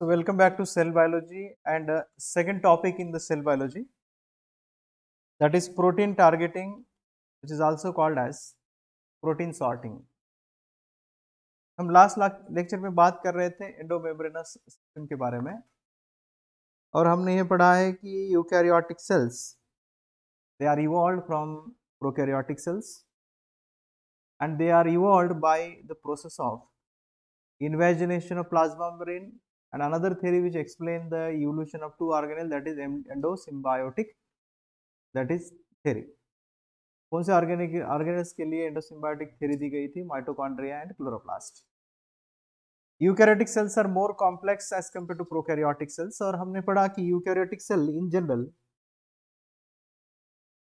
So welcome back to cell biology and uh, second topic in the cell biology that is protein targeting which is also called as protein sorting. हम last lecture में बात कर रहे थे endomembranes system के बारे में और हमने ये पढ़ा है कि eukaryotic cells they are evolve from prokaryotic cells and they are evolved by the process of invagination of plasma membrane and another theory which explain the evolution of two organelles, that is endosymbiotic, that is theory. कौन से organic organelles के लिए endosymbiotic theory दी गई थी? Mitochondria and chloroplast eukaryotic cells are more complex as compared to prokaryotic cells और हमने पढ़ा कि eukaryotic cell in general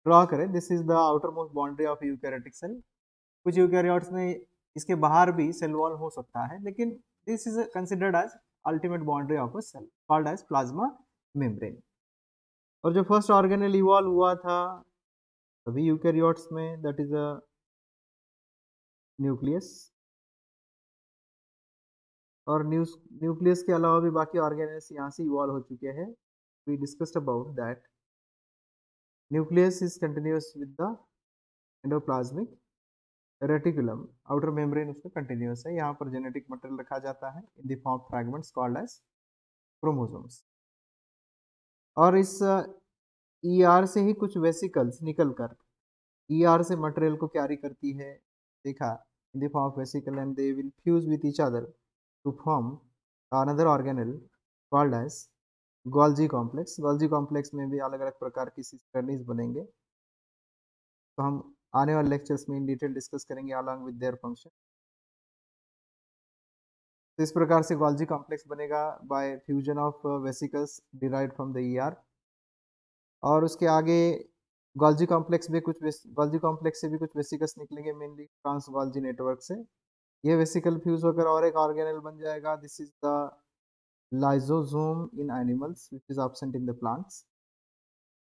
draw करें। This is the outermost boundary of eukaryotic cell कुछ यूकैरियोट्स में इसके बाहर भी सेल वॉल हो सकता है, लेकिन this is considered as ultimate boundary of a cell called as plasma membrane और जो फ़र्स्ट ऑर्गेनल इवॉल्व हुआ था, सभी यूकैरियोट्स में दैट इज़ अ न्यूक्लियस और न्यूक्लियस के अलावा भी बाकी ऑर्गेनल्स यहाँ से इवॉल्व हो चुके हैं। We discussed about that nucleus is continuous with the endoplasmic reticulum outer membrane उसका कंटिन्यूस है। यहाँ पर जेनेटिक मटेरियल रखा जाता है in the form fragments called as chromosomes और इस ई uh, e से ही कुछ वेसिकल्स निकल कर ई e से मटेरियल को कैरी करती है। देखा in the form of vesicle and they will fuse with each other to form another organelle called as Golgi complex Golgi complex में भी अलग अलग प्रकार की सिस्टर्नीज बनेंगे। तो हम आने वाले लेक्चर्स में इन डिटेल डिस्कस करेंगे अलॉन्ग विद देयर फ़ंक्शन तो इस प्रकार से गोल्जी कॉम्प्लेक्स बनेगा by fusion of vesicles derive from the ER और उसके आगे गोल्जी कॉम्प्लेक्स भी कुछ गोल्जी कॉम्प्लेक्स से भी कुछ वेसिकल्स निकलेंगे मेनली ट्रांस गोल्जी नेटवर्क से। ये वेसिकल फ्यूज होकर और एक ऑर्गेनल बन जाएगा। This is the lysosome in animals which is absent in the plants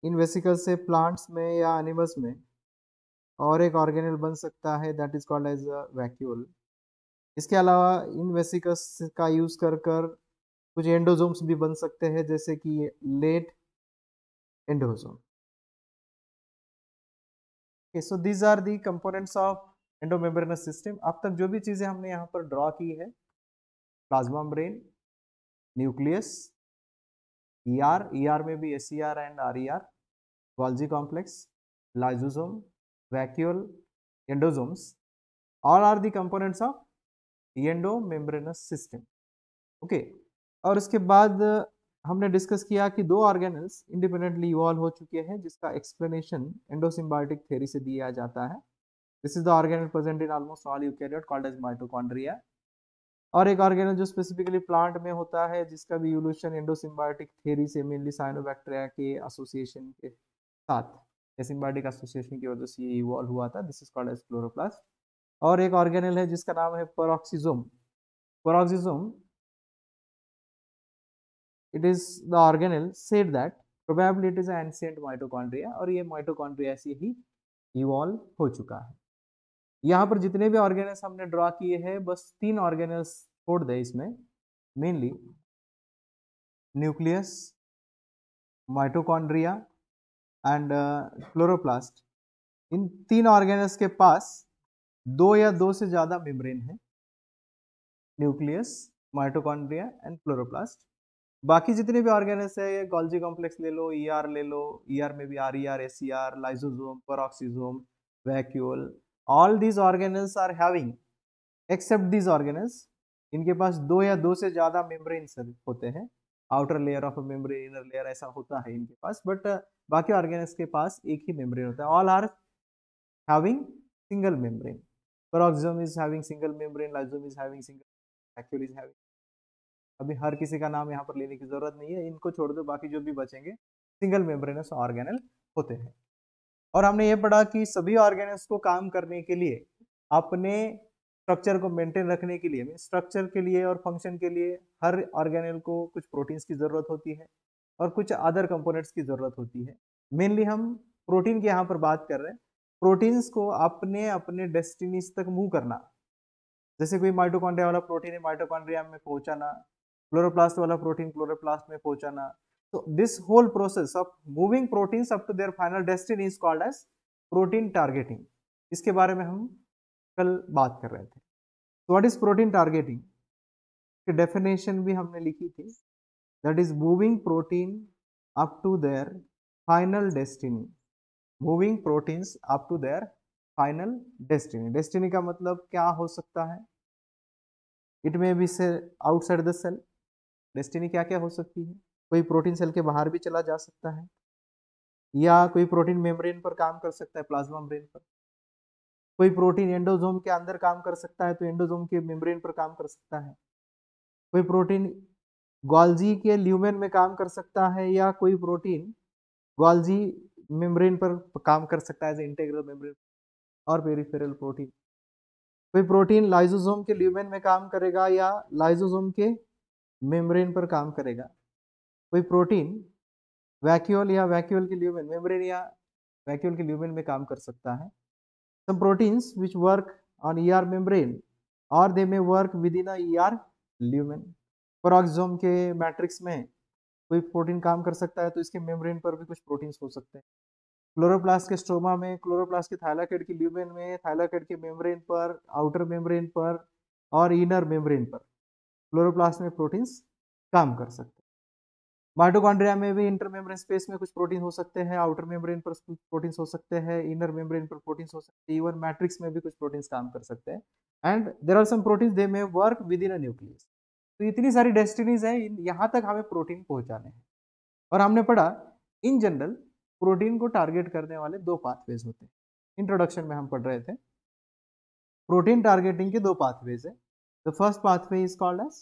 in vesicles से प्लांट्स में या एनिमल्स में और एक ऑर्गेनल बन सकता है that is called as vacuole इसके अलावा इन वेसिकस का यूज़ कर कर कुछ एंडोजोम्स भी बन सकते हैं, जैसे कि late endosome so these are the components of endomembranous system अब तक जो भी चीज़ें हमने यहाँ पर ड्रॉ की है plasma brain nucleus ER ER में भी S C R and R E R Golgi complex lysosome vacuole, endosomes, all are the components of endomembranous system. Okay, और उसके बाद, हमने डिस्कस किया कि दो ऑर्गेनल्स इंडिपेंडेंटली इवॉल्व हो चुके हैं, जिसका एक्सप्लेनेशन एंडोसिम्बायोटिक थ्योरी से दिया जाता है। This is the organelle present in almost all eukaryote called as mitochondria और एक ऑर्गेनल जो स्पेसिफिकली प्लांट में होता है, जिसका भी इवोल्यूशन एंडोसिम्बायोटिक थ्योरी से मेनली साइनोबैक्टीरिया के एसोसिएशन के साथ। एसिम्बाटिक एसोसिएशन की वजह से ये इवॉल्व हुआ था this is called as chloroplast और एक ऑर्गेनल है जिसका नाम है peroxisome peroxisome it is the organelle said that probably it is ancient mitochondria और ये माइटोकॉन्ड्रिया से ही इवॉल्व हो चुका है। यहाँ पर जितने भी ऑर्गेनल्स हमने ड्रॉ किए हैं, बस तीन ऑर्गेनल्स छोड़ दे इसमें। Mainly nucleus mitochondria and chloroplast इन तीन ऑर्गेनल्स के पास दो या दो से ज़्यादा मेम्ब्रेन है न्यूक्लियस माइटोकॉन्ड्रिया एंड क्लोरोप्लास्ट बाकी जितने भी ऑर्गेनल्स है गॉल्जी कॉम्प्लेक्स ले लो ई e ले लो ई e में भी R E R S C R lysosome peroxisome vacuole all these organelles are having except these organelles इनके पास दो या दो से ज़्यादा मेम्ब्रेन होते हैं. Outer layer of membrane inner layer ऐसा होता है इनके पास बट बाकी ऑर्गेनिक्स के पास एक ही मेम्ब्रेन होता है। All are having single membrane peroxisome is having single membrane lysosome is having single vacuole is having अभी हर किसी का नाम यहाँ पर लेने की ज़रूरत नहीं है। इनको छोड़ दो, बाकी जो भी बचेंगे सिंगल मेम्ब्रेनस ऑर्गेनल होते हैं। और हमने ये पढ़ा कि सभी ऑर्गेनल्स को काम करने के लिए, अपने स्ट्रक्चर को मेंटेन रखने के लिए स्ट्रक्चर के लिए और फ़ंक्शन के लिए हर ऑर्गेनल को कुछ प्रोटीन्स की ज़रूरत होती है। और कुछ अदर कंपोनेंट्स की ज़रूरत होती है। मेनली हम प्रोटीन की यहाँ पर बात कर रहे हैं। प्रोटीन्स को अपने अपने डेस्टिनीज तक मूव करना। जैसे कोई माइटोकॉन्ड्रिया वाला प्रोटीन है माइटोकॉन्ड्रिया में पहुंचाना क्लोरोप्लास्ट वाला प्रोटीन क्लोरोप्लास्ट में पहुंचाना। तो this whole process of moving proteins up to their final destiny is called as protein targeting इसके बारे में हम कल बात कर रहे थे। What is protein targeting definition भी हमने लिखी थी। That is moving protein up to their final destiny moving proteins up to their final destiny destiny का मतलब क्या हो सकता है? It may be say outside the cell destiny क्या क्या हो सकती है? कोई प्रोटीन सेल के बाहर भी चला जा सकता है? या कोई प्रोटीन मेम्ब्रेन पर काम कर सकता है? प्लाज्मा मेम्ब्रेन पर. कोई प्रोटीन एंडोजोम के अंदर काम कर सकता है? तो एंडोजोम के मेम्ब्रेन पर काम कर सकता है. कोई प्रोटीन ग्वाल्जी के ल्यूमेन में काम कर सकता है या कोई प्रोटीन ग्वाल्जी मेम्ब्रेन पर काम कर सकता है एज इंटेग्रल मेम्ब्रेन और पेरिफेरल प्रोटीन कोई प्रोटीन लाइजोसोम के ल्यूमेन में काम करेगा या लाइजोसोम के मेम्ब्रेन पर काम करेगा। कोई प्रोटीन वैक्यूल या वैक्यूल के ल्यूमेन मेम्ब्रेन या वैक्यूल के ल्यूमेन में काम कर सकता है। Some proteins which work on ER membrane और they may work with in ER lumen. Peroxisome के मैट्रिक्स में कोई प्रोटीन काम कर सकता है तो इसके मेम्ब्रेन पर भी कुछ प्रोटीन्स हो सकते हैं। क्लोरोप्लास्ट के स्ट्रोमा में, क्लोरोप्लास्ट के थाइलाकेड के ल्यूमेन में थाइलाकेड के मेम्ब्रेन पर, आउटर मेम्ब्रेन पर और इनर मेम्ब्रेन पर क्लोरोप्लास्ट में प्रोटीन्स काम कर सकते हैं। माइटोकॉन्ड्रिया में भी इंटर मेम्ब्रेन स्पेस में कुछ प्रोटीन हो सकते हैं, आउटर मेम्ब्रेन पर प्रोटीन्स हो सकते हैं, इनर मेम्ब्रेन पर प्रोटीन्स हो सकते हैं, इवन मैट्रिक्स में भी कुछ प्रोटीन्स काम कर सकते हैं। And there are some proteins they may work with in a nucleus. तो इतनी सारी डेस्टिनीज है यहाँ तक हमें प्रोटीन पहुँचाने हैं। और हमने पढ़ा, इन जनरल प्रोटीन को टारगेट करने वाले दो पाथवेज होते हैं। इंट्रोडक्शन में हम पढ़ रहे थे। प्रोटीन टारगेटिंग के दो पाथवेज है। The first pathway is called as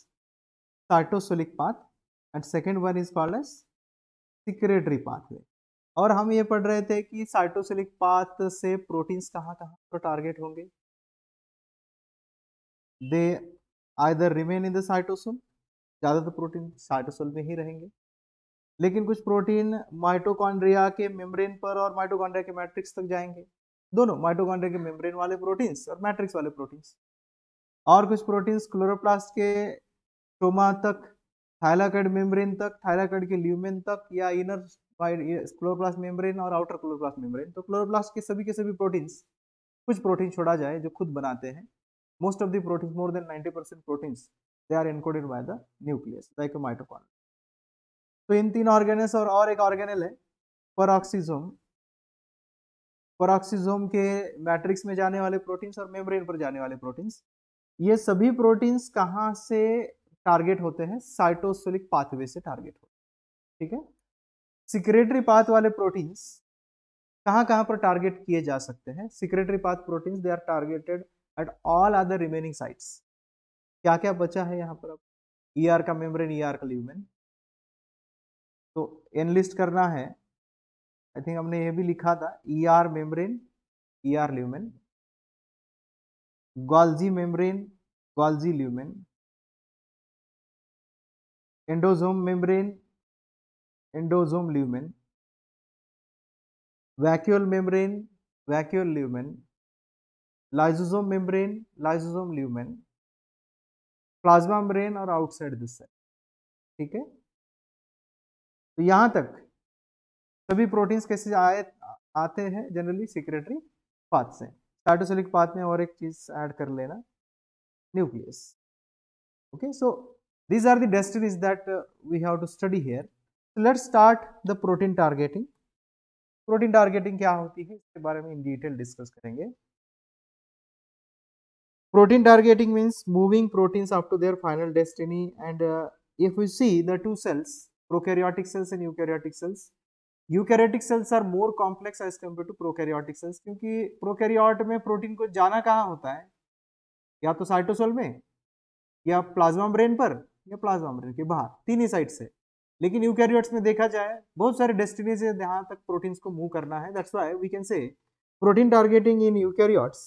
cytosolic path and second one is called as secretory pathway और हम ये पढ़ रहे थे कि साइटोसोलिक पाथ से प्रोटीन्स कहाँ कहाँ पर टारगेट होंगे। They either remain in the cytosol ज़्यादातर प्रोटीन साइटोसोल में ही रहेंगे। लेकिन कुछ प्रोटीन माइटोकॉन्ड्रिया के मेम्ब्रेन पर और माइटोकॉन्ड्रिया के मैट्रिक्स तक जाएँगे। दोनों माइटोकॉन्ड्रिया के मेम्ब्रेन वाले प्रोटीन्स और मैट्रिक्स वाले प्रोटीन्स और कुछ प्रोटीन्स क्लोरोप्लास्ट के टोमा तक थाइलाकड मेम्ब्रेन तक थाइलाकड के ल्यूमेन तक या इनर क्लोरोप्लास्ट मेम्ब्रेन और आउटर क्लोरोप्लास्ट मेम्ब्रेन तो क्लोरोप्लास्ट के सभी के सभी प्रोटीन्स कुछ प्रोटीन छोड़ा जाए जो खुद बनाते हैं। Most of the proteins, more than 90 percent proteins, they are encoded by the nucleus, like a mitochondria. तो इन तीन ऑर्गेनल्स और और एक ऑर्गेनल है परऑक्सीजोम परऑक्सीजोम के मैट्रिक्स में जाने वाले प्रोटीन्स और मेम्ब्रेन पर जाने वाले प्रोटीन्स ये सभी प्रोटीन्स कहाँ से टारगेट होते हैं साइटोसोलिक पाथवे से टारगेट होते हैं ठीक है सिक्रेटरी पाथ वाले प्रोटीन्स कहाँ कहाँ पर टारगेट किए जा सकते हैं secretory path proteins they are targeted at all other remaining sites. क्या क्या बचा है यहाँ पर अब? ई e का मेम्ब्रेन ई आर का ल्यूमेन तो एनलिस्ट करना है। आई थिंक हमने ये भी लिखा था E R membrane E R lumen Golgi membrane Golgi lumen endosome membrane endosome lumen vacuole membrane vacuole lumen lysosome membrane lysosome lumen plasma membrane और आउटसाइड दिस सेल ठीक है? तो यहाँ तक सभी प्रोटीन्स कैसे आए आते हैं जनरली सिक्रेटरी पाथ से। साइटोसेलिक पाथ में और एक चीज़ ऐड कर लेना। Nucleus okay so these are the destinies that uh, we have to study here. So let's start the protein targeting. क्या होती है इसके बारे में इन डिटेल डिस्कस करेंगे। Protein targeting means moving proteins up to their final destiny and uh, if we see the two cells prokaryotic cells and eukaryotic cells eukaryotic cells are more complex as compared to prokaryotic cells क्योंकि prokaryote में protein को जाना कहाँ होता है या तो cytosol में या प्लाज्मा ब्रेन पर या प्लाज्मा ब्रेन के बाहर तीन ही साइड से लेकिन यूकैरियोट्स में देखा जाए बहुत सारे डेस्टिनीज है जहाँ तक प्रोटीन्स को मूव करना है that's why we can say protein targeting in eukaryotes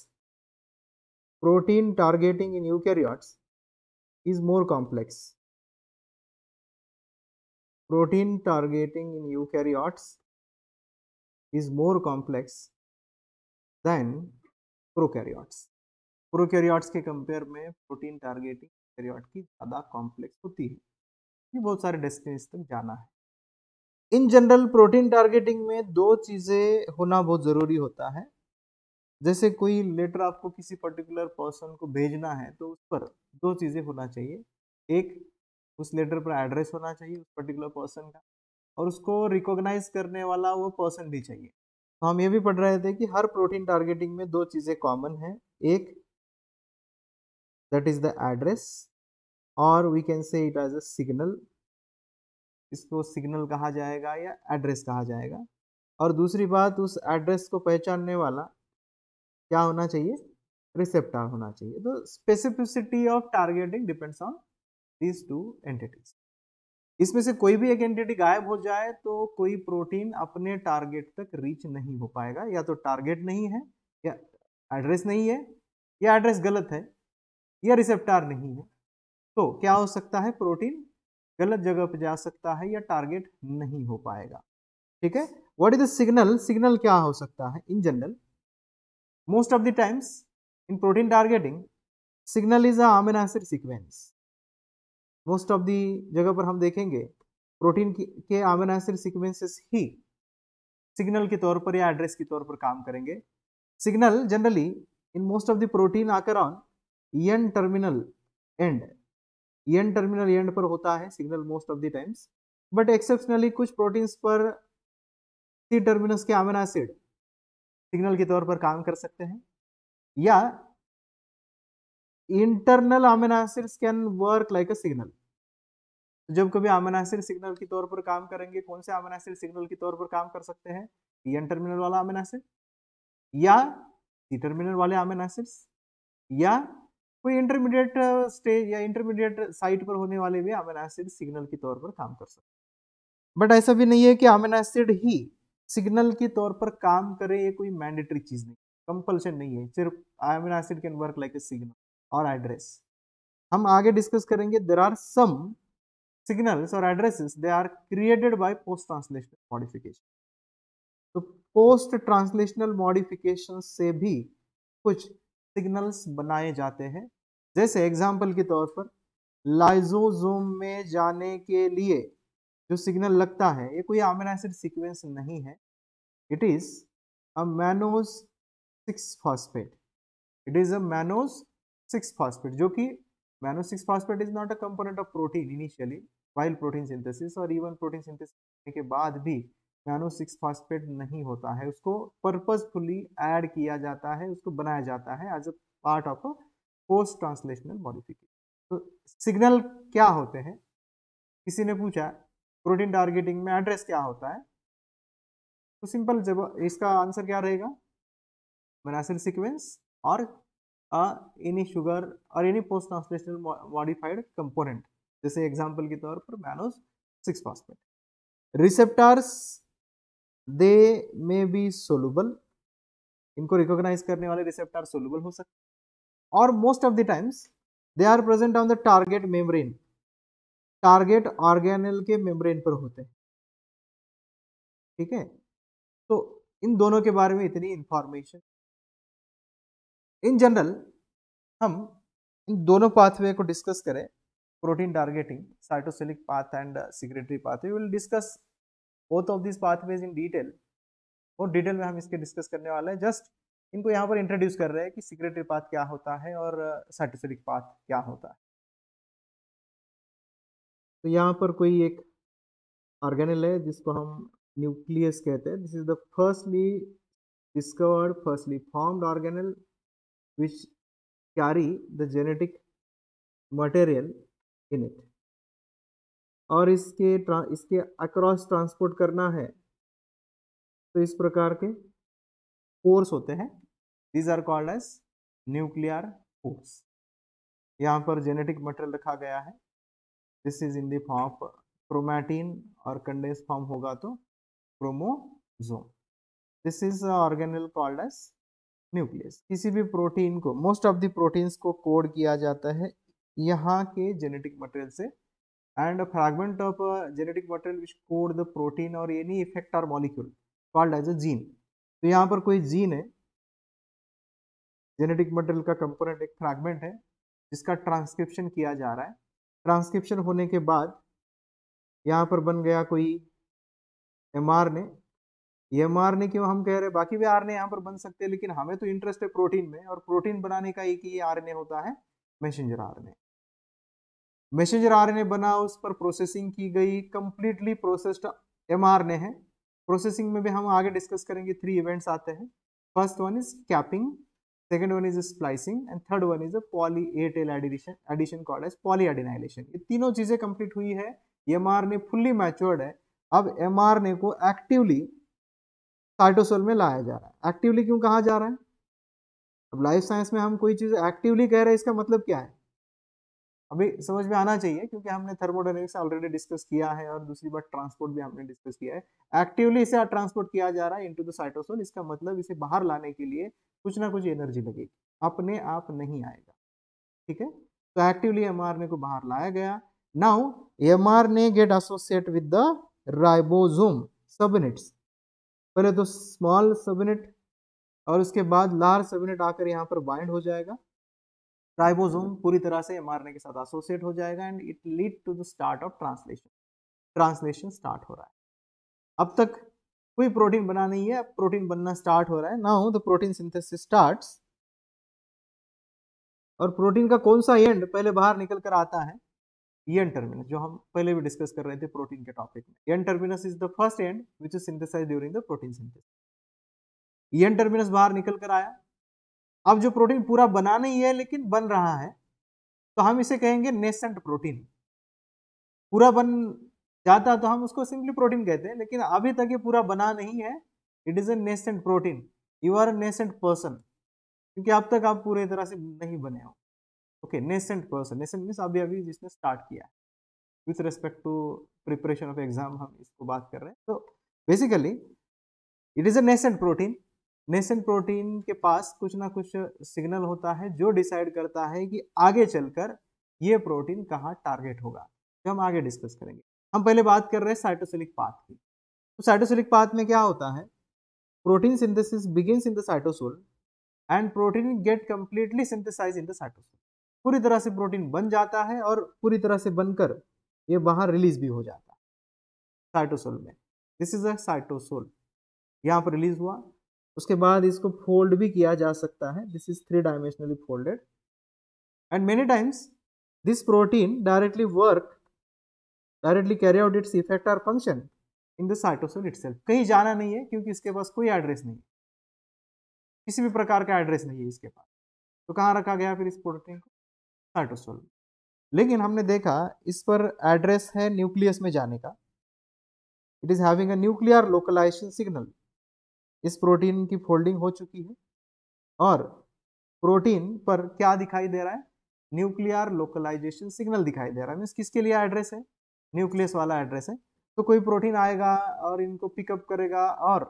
protein targeting in eukaryotes is more complex. Protein targeting in eukaryotes is more complex than prokaryotes. Prokaryotes के कंपेयर में प्रोटीन टारगेटिंग कैरियोट की ज़्यादा complex होती है कि बहुत सारे destination तक जाना है इन जनरल प्रोटीन टारगेटिंग में दो चीज़ें होना बहुत ज़रूरी होता है जैसे कोई लेटर आपको किसी पर्टिकुलर पर्सन को भेजना है तो उस पर दो चीज़ें होना चाहिए। एक, उस लेटर पर एड्रेस होना चाहिए उस पर्टिकुलर पर्सन का और उसको रिकॉग्नाइज करने वाला वो पर्सन भी चाहिए। तो हम ये भी पढ़ रहे थे कि हर प्रोटीन टारगेटिंग में दो चीज़ें कॉमन हैं। एक, दैट इज़ द एड्रेस और we can say it as a signal. इसको सिग्नल कहा जाएगा या एड्रेस कहा जाएगा। और दूसरी बात, उस एड्रेस को पहचानने वाला क्या होना चाहिए? रिसेप्टर होना चाहिए। तो specificity of targeting depends on these two entities इसमें से कोई भी एक एंटिटी गायब हो जाए तो कोई प्रोटीन अपने टारगेट तक रीच नहीं हो पाएगा। या तो टारगेट नहीं है, या एड्रेस नहीं है, या एड्रेस गलत है, या रिसेप्टार नहीं है। तो क्या हो सकता है? प्रोटीन गलत जगह पर जा सकता है या टारगेट नहीं हो पाएगा। ठीक है? What is the signal signal क्या हो सकता है? In general most of the times in protein targeting signal is amino acid sequence most of the जगह पर हम देखेंगे प्रोटीन के अमीनो एसिड सीक्वेंसेस ही सिग्नल के तौर पर या एड्रेस के तौर पर काम करेंगे। Signal generally in most of the protein occur on N terminal end N terminal end पर होता है signal most of the times but exceptionally कुछ प्रोटीन्स पर सी टर्मिनस के अमीनो एसिड सिग्नल के तौर पर काम कर सकते हैं, या internal amino can work like a signal. जब कभी अमीनो सिग्नल के तौर पर काम करेंगे, कौन से अमीनो सिग्नल के तौर पर काम कर सकते हैं? एन टर्मिनल वाला अमीनो या सी टर्मिनल वाले अमीनो या कोई इंटरमीडिएट स्टेज या इंटरमीडिएट साइट पर होने वाले भी अमीनो सिग्नल के तौर पर काम कर सकते हैं। बट ऐसा भी नहीं है कि अमीनो एसिड ही सिग्नल के तौर पर काम करे, ये कोई मैंडेटरी चीज़ नहीं, कंपल्शन नहीं है, सिर्फ़ amino acid can work like a signal और एड्रेस हम आगे डिस्कस करेंगे देर आर सम सिग्नल्स और addresses they are created by post translational modification तो पोस्ट ट्रांसलेशनल मॉडिफिकेशन से भी कुछ सिग्नल्स बनाए जाते हैं। जैसे एग्ज़ाम्पल के तौर पर लाइजोजोम में जाने के लिए जो सिग्नल लगता है, ये कोई अमीनो एसिड सीक्वेंस नहीं है। It is a mannose six phosphate it is a mannose six phosphate जो कि mannose six phosphate is not a component of protein initially while protein synthesis और इवन प्रोटीन सिंथेसिस के बाद भी मैनो six phosphate नहीं होता है। उसको पर्पजफुली ऐड किया जाता है, उसको बनाया जाता है as a part of a post translational modification तो सिग्नल क्या होते हैं? किसी ने पूछा प्रोटीन टारगेटिंग में एड्रेस क्या होता है? तो सिंपल जब इसका आंसर क्या रहेगा? मनासिर सीक्वेंस और एनी शुगर और any post translational modified component जैसे एग्जांपल के तौर पर mannose six phosphate receptors they may be soluble इनको रिकॉग्नाइज करने वाले रिसेप्टार सोलूबल हो सकते और most of the times they are present on the target membrane target organelle के मेम्ब्रेन पर होते हैं। ठीक है? तो इन दोनों के बारे में इतनी इंफॉर्मेशन इन जनरल हम इन दोनों पाथवे को डिस्कस करें। Protein targeting cytosolic path and secretory pathway will discuss both of this pathways in detail और डिटेल में हम इसके डिस्कस करने वाले हैं। जस्ट इनको यहाँ पर इंट्रोड्यूस कर रहे हैं कि सिक्रेटरी पाथ क्या होता है और साइटोसिलिक पाथ क्या होता है। तो यहाँ पर कोई एक ऑर्गेनल है जिसको हम न्यूक्लियस कहते हैं। This is the firstly discovered firstly formed organelle which carry the genetic material in it. और इसके इसके अक्रॉस ट्रांसपोर्ट करना है। तो इस प्रकार के फोर्स होते हैं। These are called as nuclear pores यहाँ पर जेनेटिक मटेरियल रखा गया है। This is in the form chromatin और कंडेंस फॉर्म होगा तो chromosome this is organelle called as nucleus किसी भी प्रोटीन को मोस्ट ऑफ़ द प्रोटीन्स को कोड किया जाता है यहाँ के जेनेटिक मटेरियल से. And fragment of genetic material which code the protein और any effector molecule called as a gene तो यहाँ पर कोई जीन है. जेनेटिक मटेरियल का कंपोनेंट एक फ्रैगमेंट है जिसका ट्रांसक्रिप्शन किया जा रहा है. ट्रांसक्रिप्शन होने के बाद यहाँ पर बन गया कोई एम आर ने एम आर ने क्यों हम कह रहे बाकी भी आर ने यहाँ पर बन सकते हैं, लेकिन हमें तो इंटरेस्ट है प्रोटीन में, और प्रोटीन बनाने का एक ही आर होता है messenger R A messenger R N A बना, उस पर प्रोसेसिंग की गई कंप्लीटली प्रोसेस्ड एम है। प्रोसेसिंग में भी हम आगे डिस्कस करेंगे थ्री इवेंट्स आते हैं। First one is capping second one is splicing and third one is a poly A tail addition addition called as polyadenylation ये तीनों चीज़ें कंप्लीट हुई है। एमआरएनए फुल्ली मैच्योर्ड है। अब एमआरएनए को एक्टिवली साइटोसोल में लाया जा रहा है। एक्टिवली क्यों कहा जा रहा है? अब लाइफ साइंस में हम कोई चीज़ एक्टिवली कह रहे हैं, इसका मतलब क्या है? अभी समझ में आना चाहिए, क्योंकि हमने थर्मोडाइनमिक्स ऑलरेडी डिस्कस किया है और दूसरी बात ट्रांसपोर्ट भी हमने डिस्कस किया है। एक्टिवली इसे ट्रांसपोर्ट किया जा रहा है इनटू द साइटोसोल इसका मतलब इसे बाहर लाने के लिए कुछ ना कुछ एनर्जी लगेगी, अपने आप नहीं आएगा। ठीक है? तो एक्टिवली एमआरएनए को बाहर लाया गया। Now mRNA get associate with the ribosome subunits पहले तो स्मॉल सबनेट और उसके बाद लार्ज सबनेट आकर यहाँ पर बाइंड हो जाएगा। राइबोसोम पूरी तरह से एमआरएनए के साथ एसोसिएट हो जाएगा and it lead to the start of translation translation start हो रहा है। अब तक कोई प्रोटीन बना नहीं है, प्रोटीन बनना स्टार्ट हो रहा है। Now the protein synthesis starts और प्रोटीन का कौन सा एंड पहले बाहर निकल कर आता है? एन टर्मिनस जो हम पहले भी डिस्कस कर रहे थे प्रोटीन के टॉपिक में। N terminus is the first end which is synthesize during the protein synthesis N terminus बाहर निकल कर आया। अब जो प्रोटीन पूरा बना नहीं है लेकिन बन रहा है तो हम इसे कहेंगे नेसेंट प्रोटीन पूरा बन जाता तो हम उसको सिंपली प्रोटीन कहते हैं, लेकिन अभी तक ये पूरा बना नहीं है। It is a nascent protein you are nascent person क्योंकि अब तक आप पूरे तरह से नहीं बने हो। Okay nascent person nascent means अभी अभी जिसने स्टार्ट किया है। With respect to preparation of exam हम इसको बात कर रहे हैं। तो basically it is a nascent protein nascent protein के पास कुछ ना कुछ सिग्नल होता है, जो डिसाइड करता है कि आगे चलकर ये प्रोटीन कहाँ टारगेट होगा। जो हम आगे डिस्कस करेंगे। हम पहले बात कर रहे हैं साइटोसिलिक पाथ की। तो साइटोसिलिक पाथ में क्या होता है? Protein synthesis begins in the cytosol and protein get completely synthesize in the cytosol पूरी तरह से प्रोटीन बन जाता है और पूरी तरह से बनकर ये बाहर रिलीज़ भी हो जाता है साइटोसोल में। दिस इज़ अ साइटोसोल यहाँ पर रिलीज़ हुआ। उसके बाद इसको फोल्ड भी किया जा सकता है। This is three dimensionally folded and many times this protein directly work directly carry out its effect और function in the cytosol itself कहीं जाना नहीं है क्योंकि इसके पास कोई एड्रेस नहीं है। किसी भी प्रकार का एड्रेस नहीं है इसके पास। तो कहाँ रखा गया फिर इस प्रोटीन को? साइटोसोल लेकिन हमने देखा इस पर एड्रेस है न्यूक्लियस में जाने का। It is having a nuclear localization signal इस प्रोटीन की फोल्डिंग हो चुकी है। और प्रोटीन पर क्या दिखाई दे रहा है? न्यूक्लियर लोकलाइजेशन सिग्नल दिखाई दे रहा है। मीन्स किसके लिए एड्रेस है? न्यूक्लियस वाला एड्रेस है। तो कोई प्रोटीन आएगा और इनको पिकअप करेगा और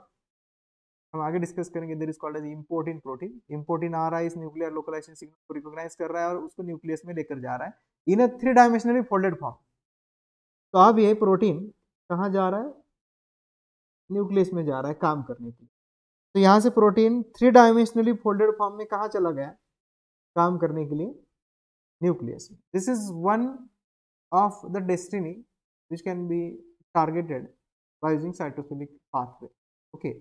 हम आगे डिस्कस करेंगे there is called as importin protein importin आ रहा है, इस न्यूक्लियर लोकलाइजेशन सिग्नल को रिकॉग्नाइज कर रहा है और उसको न्यूक्लियस में लेकर जा रहा है। In a three dimensionally folded form तो अब ये प्रोटीन कहाँ जा रहा है? न्यूक्लियस में जा रहा है, काम करने के लिए। तो यहाँ से protein three dimensionally folded form में कहाँ चला गया? काम करने के लिए nucleus this is one of the destiny which can be targeted by using cytosolic pathway. Okay.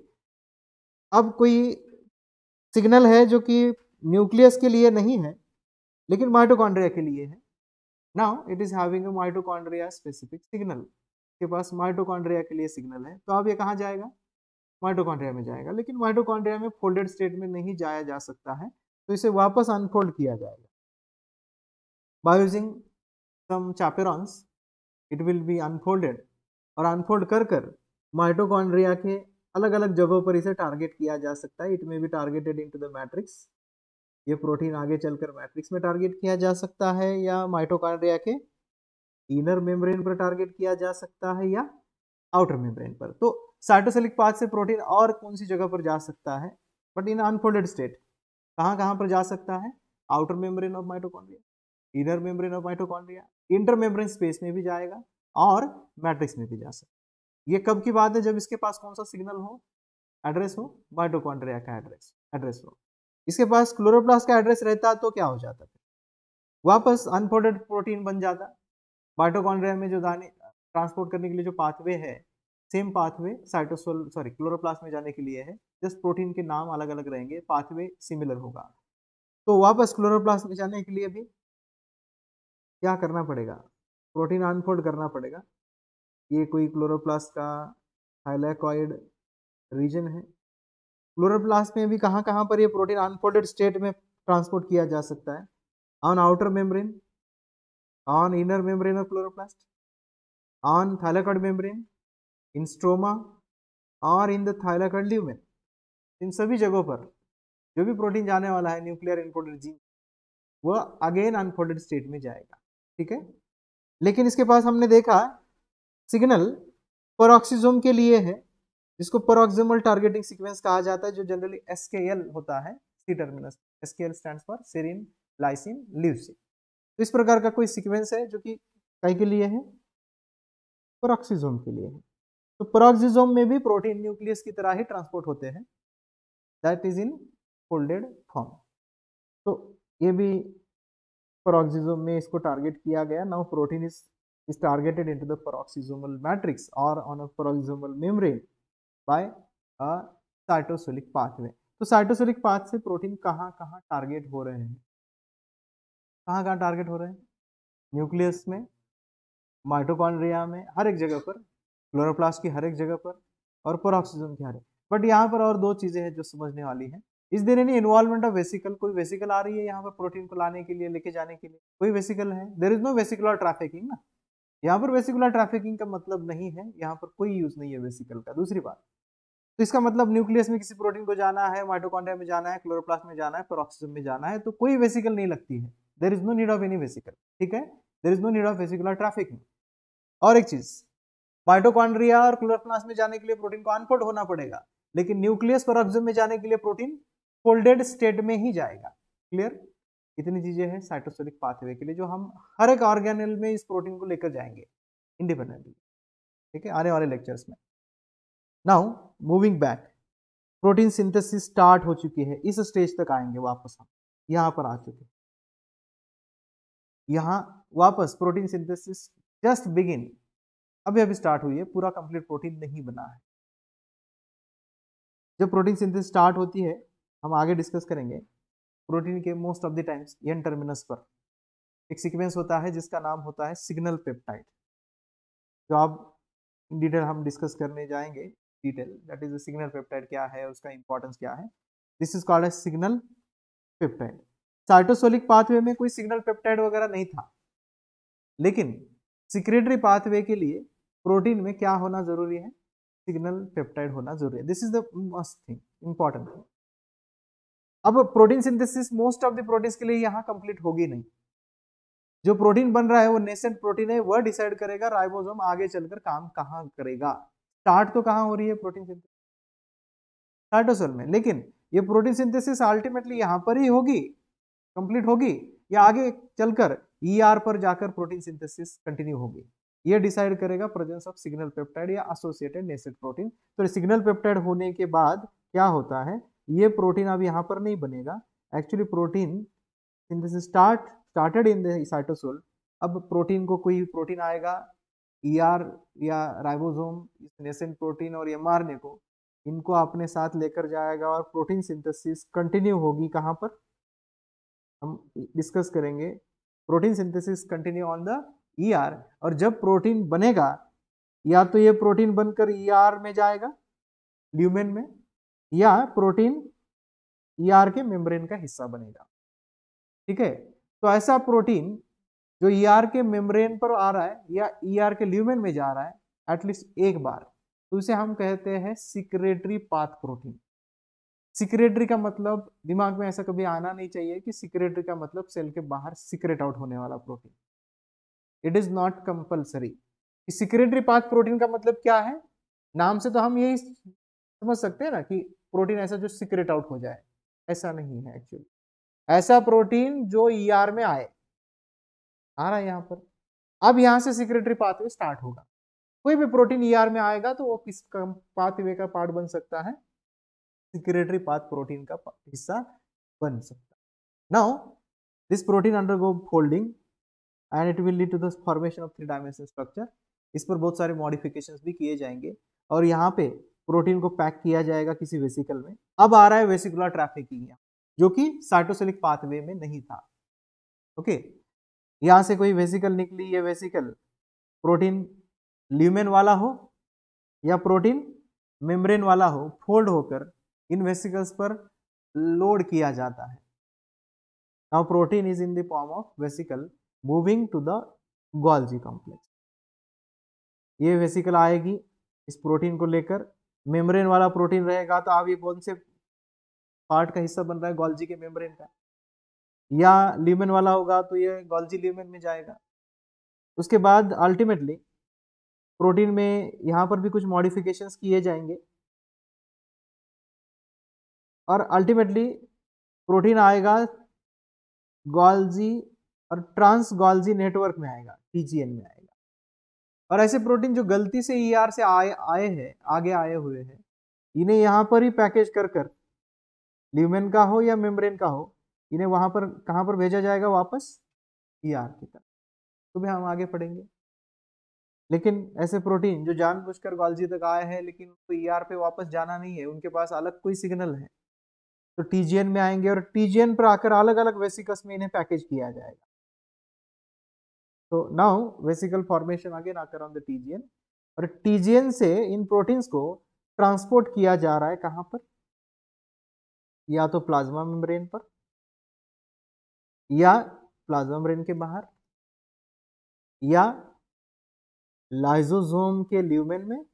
अब कोई सिग्नल है जो कि न्यूक्लियस के लिए नहीं है, लेकिन माइटोकॉन्ड्रिया के लिए है। Now it is having a mitochondria specific signal के पास माइटोकॉन्ड्रिया के लिए सिग्नल है तो अब ये कहाँ जाएगा? माइटोकॉन्ड्रिया में जाएगा, लेकिन माइटोकॉन्ड्रिया में फोल्डेड स्टेट में नहीं जाया जा सकता है तो इसे वापस अनफोल्ड किया जाएगा। By using some chaperones it will be unfolded और अनफोल्ड कर कर माइटोकॉन्ड्रिया के अलग अलग जगहों पर इसे टारगेट किया जा सकता है। It may be targeted in to the matrix ये प्रोटीन आगे चलकर मैट्रिक्स में टारगेट किया जा सकता है या माइटोकॉन्ड्रिया के इनर मेम्ब्रेन पर टारगेट किया जा सकता है या आउटर मेम्ब्रेन पर। तो साइटोसेलिक पाथ से प्रोटीन और कौन सी जगह पर जा सकता है? बट इन अनफोल्डेड स्टेट कहाँ कहाँ पर जा सकता है? Outer membrane of mitochondria inner membrane of mitochondria intermembrane space में भी जाएगा और मैट्रिक्स में भी जा सकता ये कब की बात है? जब इसके पास कौन सा सिग्नल हो? एड्रेस हो? माइटोकॉन्ड्रिया का एड्रेस एड्रेस हो। इसके पास क्लोरोप्लास्ट का एड्रेस रहता तो क्या हो जाता वापस अनफोल्डेड प्रोटीन बन जाता। माइटोकॉन्ड्रिया में जो दाने, ट्रांसपोर्ट करने के लिए जो पाथवे है, same pathway cytosol, sorry, chloroplast में जाने के लिए है, जस्ट प्रोटीन के नाम अलग अलग रहेंगे, पाथवे सिमिलर होगा। तो वापस क्लोरोप्लास्ट में जाने के लिए भी क्या करना पड़ेगा? प्रोटीन अनफोल्ड करना पड़ेगा। ये कोई क्लोरोप्लास्ट का हाइलाकॉइड रीजन है। क्लोरोप्लास्ट में भी कहाँ कहाँ पर ये प्रोटीन अनफोल्डेड स्टेट में ट्रांसपोर्ट किया जा सकता है? On outer membrane on inner membrane of chloroplast on thylakoid membrane in stroma और इन द थाइलाकॉइड ल्यूमेन इन सभी जगहों पर जो भी प्रोटीन जाने वाला है न्यूक्लियर इनकोडेड जीन वह अगेन अनफोल्डेड स्टेट में जाएगा। ठीक है? लेकिन इसके पास हमने देखा सिग्नल परोक्सीजोम के लिए है, जिसको परोक्सिमल टारगेटिंग सीक्वेंस कहा जाता है, जो जनरली एस होता है C terminus S K L stand for serine lysine leucine तो इस प्रकार का कोई सीक्वेंस है जो कि कई के लिए है? परोक्सीजोम के लिए है। तो परोक्सीजोम में भी प्रोटीन न्यूक्लियस की तरह ही ट्रांसपोर्ट होते हैं। That is in folded form तो ये भी peroxisome में इसको टारगेट किया गया। Now protein is is targeted into the peroxisomal matrix or on a peroxisomal membrane by a cytosolic pathway. तो साइटोसोलिक पाथ से प्रोटीन कहाँ कहाँ टारगेट हो रहे हैं? कहाँ कहाँ टारगेट हो रहे हैं? न्यूक्लियस में माइटोकॉन्ड्रिया में, हर एक जगह पर क्लोरोप्लास्ट की हर एक जगह पर और परोक्सीजम की हर एक। बट यहाँ पर और दो चीज़ें हैं जो समझने वाली हैं। Is there any involvement of vesicle कोई वेसिकल आ रही है यहाँ पर प्रोटीन को लाने के लिए, लेके जाने के लिए? कोई वेसिकल है? There is no vesicular trafficking ना? यहाँ पर वेसिकुलर ट्रैफिकिंग का मतलब नहीं है, यहाँ पर कोई यूज़ नहीं है वेसिकल का, दूसरी बात। तो इसका मतलब न्यूक्लियस में किसी प्रोटीन को जाना है माइटोकॉन्ड्रिया में जाना है क्लोरोप्लास्ट में जाना है पेरोक्सिज्म में जाना है तो कोई वेसिकल नहीं लगती है। There is no need of any vesicle ठीक है? There is no need of vesicular trafficking और एक चीज़ माइटोकॉन्ड्रिया और क्लोरोप्लास्ट में जाने के लिए प्रोटीन को अनपोर्ट होना पड़ेगा, लेकिन न्यूक्लियस पेरोक्सिज्म में जाने के लिए प्रोटीन फोल्डेड स्टेट में ही जाएगा। क्लियर इतनी चीज़ें हैं साइटोसोलिक पाथवे के लिए जो हम हर एक ऑर्गेनल में इस प्रोटीन को लेकर जाएँगे इंडिपेंडेंटली ठीक है? आने वाले लेक्चर्स में। Now moving back protein synthesis start हो चुकी है। इस स्टेज तक आएँगे वापस हम। यहाँ पर आ चुके यहाँ वापस प्रोटीन सिंथेसिस जस्ट बिगिन अभी अभी स्टार्ट हुई है, पूरा कंप्लीट प्रोटीन नहीं बना है। जब प्रोटीन सिंथेसिस स्टार्ट होती है हम आगे डिस्कस करेंगे प्रोटीन के most of the times N terminus पर। एक सीक्वेंस होता है जिसका नाम होता है सिग्नल पेप्टाइड जो आप डिटेल हम डिस्कस करने जाएँगे detail that is the signal peptide क्या है, उसका इंपॉर्टेंस क्या है। This is called a signal peptide cytosolic pathway में कोई सिग्नल पेप्टाइड वगैरह नहीं था। लेकिन सिक्रेटरी पाथवे के लिए प्रोटीन में क्या होना ज़रूरी है? सिग्नल पेप्टाइड होना ज़रूरी है। This is the must thing important thing अब protein synthesis most of the protein के लिए यहाँ कंप्लीट होगी नहीं। जो प्रोटीन बन रहा है, वो नेसेंट प्रोटीन है, वह डिसाइड करेगा राइबोसोम आगे चलकर काम कहाँ करेगा। स्टार्ट तो कहाँ हो रही है प्रोटीन सिंथेसिस साइटोसोल में। लेकिन ये प्रोटीन सिंथेसिस अल्टीमेटली यहाँ पर ही होगी कंप्लीट होगी, या आगे चलकर ई e पर जाकर प्रोटीन सिंथेसिस कंटिन्यू होगी। ये डिसाइड करेगा प्रेजेंस ऑफ़ सिग्नल पेप्टाइड या एसोसिएटेड नेसेंट प्रोटीन तो सिग्नल पेप्टाइड होने के बाद क्या होता है? ये प्रोटीन अब यहाँ पर नहीं बनेगा। Actually protein synthesis start started in the cytosol अब प्रोटीन को कोई प्रोटीन आएगा ईआर e या राइबोसोम इस नेसेंट प्रोटीन और एमआरएनए को, इनको अपने साथ लेकर जाएगा और प्रोटीन सिंथेसिस कंटिन्यू होगी कहाँ पर? हम डिस्कस करेंगे। Protein synthesis continue on the E ER और जब प्रोटीन बनेगा, या तो ये प्रोटीन बनकर ईआर e में जाएगा ल्यूमेन में या प्रोटीन ईआर e के मेम्ब्रेन का हिस्सा बनेगा। ठीक है? तो ऐसा प्रोटीन जो ईआर e के मेम्ब्रेन पर आ रहा है या ईआर e के ल्यूमेन में जा रहा है एटलीस्ट एक बार तो उसे हम कहते हैं सिक्रेटरी पाथ प्रोटीन सिक्रेटरी का मतलब दिमाग में ऐसा कभी आना नहीं चाहिए कि सिक्रेटरी का मतलब सेल के बाहर सिक्रेट आउट होने वाला protein it is not compulsory secretory path protein का मतलब क्या है? नाम से तो हम यही समझ सकते हैं ना कि प्रोटीन ऐसा जो सीक्रेट आउट हो जाए। ऐसा नहीं है एक्चुअली ऐसा प्रोटीन जो ई e में आए। आ रहा है यहाँ पर। अब यहाँ से सिक्रेटरी पाथवे स्टार्ट होगा। कोई भी प्रोटीन ई e में आएगा तो वो किस पाथवे का पार्ट बन सकता है? सिक्रेटरी पाथ प्रोटीन का हिस्सा बन सकता है। Now this protein undergo folding and it will lead to the formation of three dimensional structure. इस पर बहुत सारे मॉडिफिकेशन भी किए जाएँगे। और यहाँ पे प्रोटीन को पैक किया जाएगा किसी वेसिकल में। अब आ रहा है वेसिकुलर ट्रैफिकिंग, जो कि साइटोसेलिक पाथवे में नहीं था। ओके? यहाँ से कोई वेसिकल निकली, ये वेसिकल प्रोटीन ल्यूमेन वाला हो या प्रोटीन मेम्ब्रेन वाला हो, फोल्ड होकर इन वेसिकल्स पर लोड किया जाता है। Now protein is in the form of vesicle moving to the Golgi complex. ये वेसिकल आएगी इस प्रोटीन को लेकर मेम्ब्रेन वाला प्रोटीन रहेगा तो आप ये कौन से पार्ट का हिस्सा बन रहा है? गोल्जी के मेम्ब्रेन का। या ल्यूमेन वाला होगा तो ये गोल्जी ल्यूमेन में जाएगा। उसके बाद अल्टीमेटली प्रोटीन में यहाँ पर भी कुछ मॉडिफिकेशंस किए जाएँगे। और अल्टीमेटली प्रोटीन आएगा, गोल्जी और ट्रांस गोल्जी नेटवर्क में आएगा टीजीएन में आएगा। और ऐसे प्रोटीन जो गलती से ई e से आए आए हैं, आगे आए हुए हैं, इन्हें यहाँ पर ही पैकेज कर कर, ल्यूमेन का हो या मेम्ब्रेन का हो, इन्हें वहाँ पर, कहाँ पर भेजा जाएगा वापस? ई e की तरफ़। तो भी हम आगे पढ़ेंगे। लेकिन ऐसे प्रोटीन जो जानबूझकर गॉल्जी तक आए हैं, लेकिन उनको ई e पे वापस जाना नहीं है, उनके पास अलग कोई सिग्नल है तो टीजीएन में आएँगे और टीजीएन पर आकर अलग अलग वेसिकल्स में इन्हें पैकेज किया जाएगा। तो नाउ वेसिकल फॉर्मेशन अगेन आकर ऑन द टीजीएन और टीजीएन से इन प्रोटीन्स को ट्रांसपोर्ट किया जा रहा है कहाँ पर? या तो प्लाज्मा मेम्ब्रेन पर, या प्लाज्मा मेम्ब्रेन के बाहर, या लाइजोसोम के ल्यूमेन में,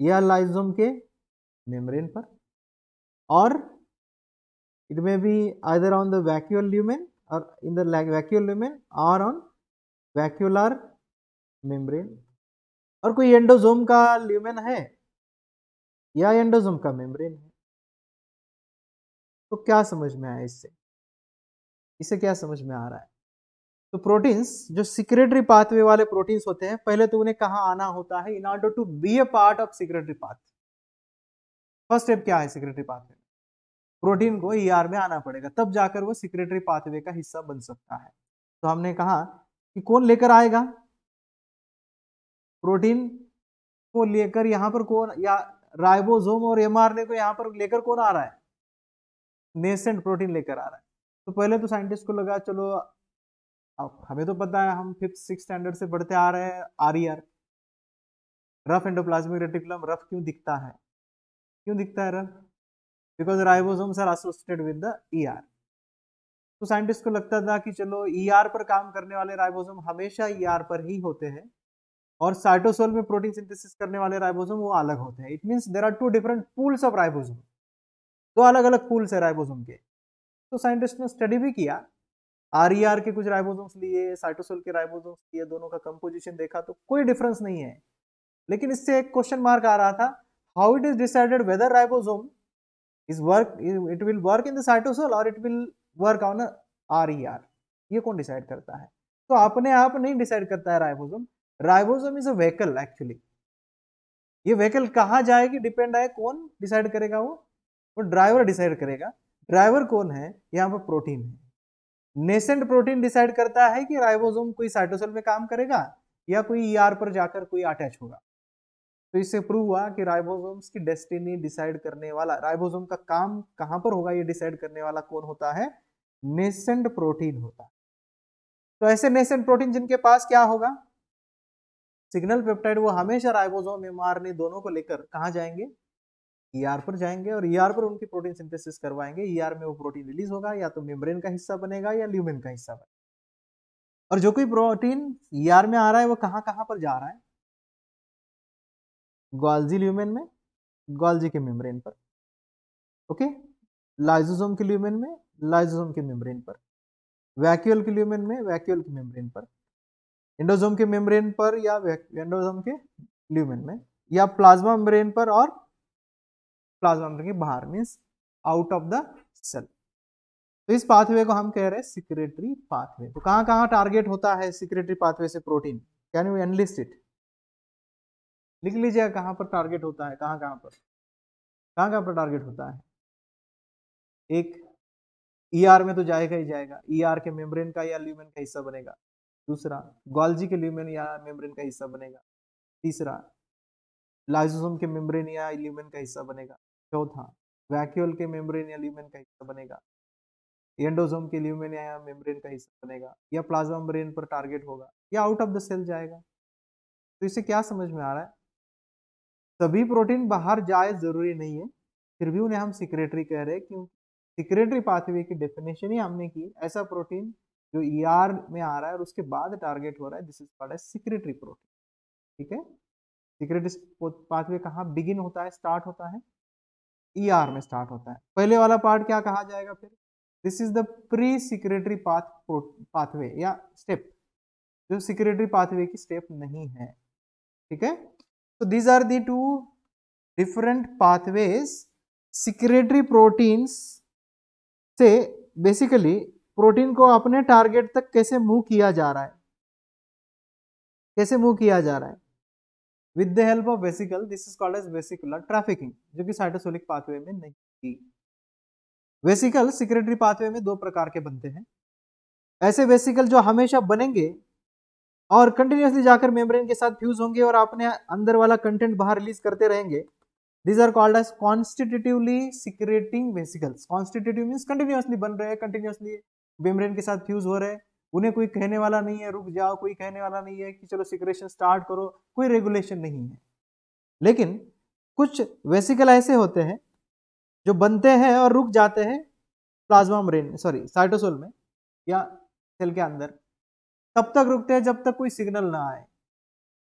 या लाइजोम के मेम्ब्रेन पर. or it may be either on the vacuole lumen or in the vacuole lumen or on vacuolar membrane. और कोई एंडोजोम का ल्यूमेन है? या एंडोजोम का मेम्ब्रेन है? तो क्या समझ में आया इससे? इससे क्या समझ में आ रहा है? तो प्रोटीन्स जो सिक्रेटरी पाथवे वाले प्रोटीन्स होते हैं, पहले तो उन्हें कहा आना होता है? In order to be a part of secretory path first step क्या है सिक्रेटरी पाथवे प्रोटीन को ई e में आना पड़ेगा, तब जाकर वो सिक्रेटरी पाथवे का हिस्सा बन सकता है। तो हमने कहा कि कौन लेकर आएगा? प्रोटीन को लेकर यहाँ पर कौन, या राइबोसोम और एमआरएनए को यहाँ पर लेकर कौन आ रहा है? नेसेंट प्रोटीन लेकर आ रहा है। तो पहले तो साइंटिस्ट को लगा, चलो, अब हमें तो पता है, हम फिफ्थ सिक्स स्टैंडर्ड से बढ़ते आ रहे हैं R E R rough endoplasmic reticulum rough क्यों दिखता है? क्यों दिखता है rough because ribosomes are associated with the ER तो साइंटिस्ट को लगता था कि चलो ईआर e पर काम करने वाले राइबोसोम हमेशा ईआर e पर ही होते हैं और साइटोसोल में प्रोटीन सिंथेसिस करने वाले राइबोसोम वो अलग होते हैं। It means there are two different pools of ribosome दो अलग अलग पूल्स है राइबोसोम के। तो साइंटिस्ट ने स्टडी भी किया। आर ई आर के कुछ राइबोसोम्स लिए साइटोसोल के राइबोसोम्स लिए, दोनों का कंपोजिशन देखा तो कोई डिफरेंस नहीं है। लेकिन इससे एक क्वेश्चन मार्क आ रहा था। How it is decided whether ribosome is work, it will work in the cytosol or it will work on a RER ये कौन डिसाइड करता है? तो अपने आप नहीं डिसाइड करता है ribosome ribosome is a vehicle actually ये व्हीकल कहाँ जाएगी डिपेंड है कौन डिसाइड करेगा वो? वो ड्राइवर डिसाइड करेगा। ड्राइवर कौन है? यहाँ पर प्रोटीन है। नेसेंट प्रोटीन डिसाइड करता है कि राइबोसोम कोई साइटोसेल में काम करेगा या कोई ईआर e पर जाकर कोई अटैच होगा। तो इससे प्रूव हुआ कि राइबोसोम्स की डेस्टिनी डिसाइड करने वाला राइबोसोम का काम कहाँ पर होगा? ये डिसाइड करने वाला कौन होता है? नेसेंट प्रोटीन होता है। तो ऐसे नेसेंट प्रोटीन जिनके पास क्या होगा? सिग्नल पेप्टाइड वो हमेशा राइबोसोम एमआरएनए दोनों को लेकर कहा जाएँगे? ईआर e पर जाएँगे और ईआर e पर उनकी प्रोटीन सिंथेसिस करवाएँगे। ई ईआर में वो प्रोटीन रिलीज़ होगा, या तो मेम्ब्रेन का हिस्सा बनेगा या ल्यूमेन का हिस्सा बनेगा। और जो कोई प्रोटीन ई ईआर में आ रहा है, वो कहाँ कहाँ पर जा रहा है? गोल्जी ल्यूमेन में गोल्जी के मेम्ब्रेन पर ओके लाइजोसोम के ल्यूमेन में लाइजोसोम के मेम्ब्रेन पर वैक्यूल के ल्यूमेन में वैक्यूल के मेम्ब्रेन पर एंडोसोम के मेम्ब्रेन पर या एंडोसोम के ल्यूमेन में या प्लाज्मा मेम्ब्रेन पर और प्लाज्मा मेम्ब्रेन के बाहर means out of the cell तो इस पाथवे को हम कह रहे हैं सिक्रेटरी पाथवे तो कहाँ कहाँ टारगेट होता है सिक्रेटरी पाथवे से protein can you enlist it लिख लीजिएगा कहाँ पर टारगेट होता है, कहाँ कहाँ पर। कहाँ कहाँ पर टारगेट होता है? एक ईआर e में तो जाएगा ही जाएगा। ईआर e के मेम्ब्रेन का या ल्यूमेन का हिस्सा बनेगा। दूसरा गॉल्जी के ल्यूमेन या मेम्ब्रेन का हिस्सा बनेगा। तीसरा लाइजोसोम के मेम्ब्रेन या ल्यूमेन का हिस्सा बनेगा। चौथा वैक्यूल के मेम्ब्रेन या ल्यूमेन का हिस्सा बनेगा। एंडोजोम के ल्यूमेन या मेम्ब्रेन का हिस्सा बनेगा। या प्लाज्मा मेम्ब्रेन पर टारगेट होगा। या आउट ऑफ़ द सेल जाएगा। तो इससे क्या समझ में आ रहा है? सभी प्रोटीन बाहर जाए ज़रूरी नहीं है। फिर भी उन्हें हम सिक्रेटरी कह रहे हैं, क्योंकि सिक्रेटरी पाथवे की डेफिनेशन ही हमने की। ऐसा प्रोटीन जो ई e में आ रहा है और उसके बाद टारगेट हो रहा है this is called secretory protein ठीक है? सिक्रेटरी पाथवे कहाँ बिगिन होता है स्टार्ट होता है? ई e में स्टार्ट होता है। पहले वाला पार्ट क्या कहा जाएगा फिर? This is the pre secretory path pathway या स्टेप जो सिक्रेटरी पाथवे की स्टेप नहीं है। ठीक है? तो these are the two different pathways secretory proteins से बेसिकली प्रोटीन को अपने टारगेट तक कैसे मूव किया जा रहा है? कैसे मूव किया जा रहा है? With the help of vesicle this is called as vesicular trafficking जो कि साइटोसोलिक पाथवे में नहीं थी। वेसिकल सिक्रेटरी पाथवे में दो प्रकार के बनते हैं। ऐसे वेसिकल जो हमेशा बनेंगे और कंटिन्यूसली जाकर मेम्ब्रेन के साथ फ्यूज होंगे और अपने अंदर वाला कंटेंट बाहर रिलीज़ करते रहेंगे। These are called as constitutively secreting vesicles constitutive means continuously बन रहे हैं कंटिन्यूसली मेम्ब्रेन के साथ फ्यूज हो रहे हैं। उन्हें कोई कहने वाला नहीं है, रुक जाओ, कोई कहने वाला नहीं है कि चलो सिक्रेशन स्टार्ट करो, कोई रेगुलेशन नहीं है। लेकिन कुछ वेसिकल ऐसे होते हैं जो बनते हैं और रुक जाते हैं प्लाज्मा ब्रेन सॉरी साइटोसोल में या सेल के अंदर। तब तक रुकते हैं जब तक कोई सिग्नल ना आए।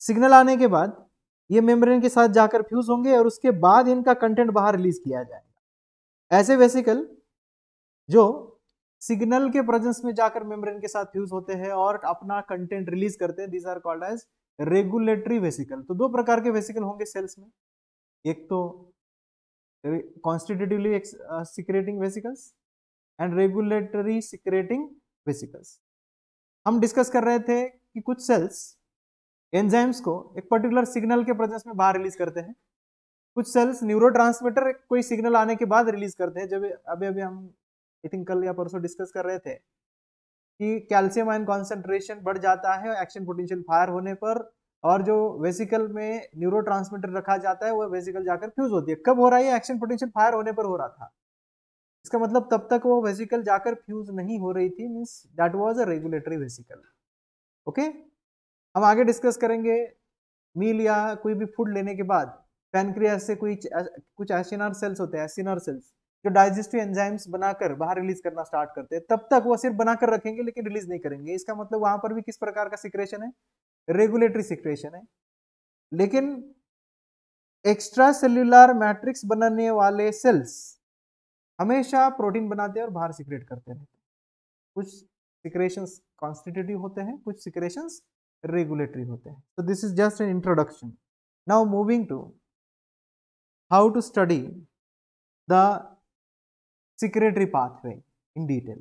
सिग्नल आने के बाद ये मेम्ब्रेन के साथ जाकर फ्यूज होंगे और उसके बाद इनका कंटेंट बाहर रिलीज़ किया जाएगा। ऐसे वेसिकल जो सिग्नल के प्रेजेंस में जाकर मेम्ब्रेन के साथ फ्यूज होते हैं और अपना कंटेंट रिलीज़ करते हैं these are called as regulatory vesicle तो दो प्रकार के वेसिकल होंगे सेल्स में। एक तो constitutively secreting vesicles and regulatory secreting vesicles हम डिस्कस कर रहे थे कि कुछ सेल्स एंजाइम्स को एक पर्टिकुलर सिग्नल के प्रेजेंस में बाहर रिलीज़ करते हैं। कुछ सेल्स न्यूरो कोई सिग्नल आने के बाद रिलीज़ करते हैं। जब अभी अभी हम आई थिंक कल या परसों डिस्कस कर रहे थे कि कैल्शियम आयन कॉन्सेंट्रेशन बढ़ जाता है एक्शन पोटेंशियल फायर होने पर और जो वेसिकल में न्यूरो रखा जाता है, वो वेसिकल जाकर फ्यूज होती है। कब हो रहा है? एक्शन पोटेंशियल फायर होने पर हो रहा था। इसका मतलब तब तक वो वेसिकल जाकर फ्यूज नहीं हो रही थी means that was a regulatory vesicle okay हम आगे डिस्कस करेंगे मील या कोई भी फ़ूड लेने के बाद पैनक्रियास से कोई कुछ एसिनर सेल्स होते हैं एसिनर सेल्स जो डाइजेस्टिव एंजाइम्स बनाकर बाहर रिलीज़ करना स्टार्ट करते हैं, तब तक वो सिर्फ़ बनाकर रखेंगे, लेकिन रिलीज़ नहीं करेंगे। इसका मतलब वहाँ पर भी किस प्रकार का सिक्रेशन है? रेगुलेटरी सिक्रेशन है। लेकिन एक्स्ट्रा सेल्यूलर मैट्रिक्स बनाने वाले सेल्स हमेशा प्रोटीन बनाते हैं और बाहर सिक्रेट करते रहते हैं। कुछ सिक्रेशंस कॉन्स्टिट्यूटिव होते हैं, कुछ सिक्रेशंस रेगुलेटरी होते हैं। तो this is just an introduction now moving to how to study the secretory pathway in detail.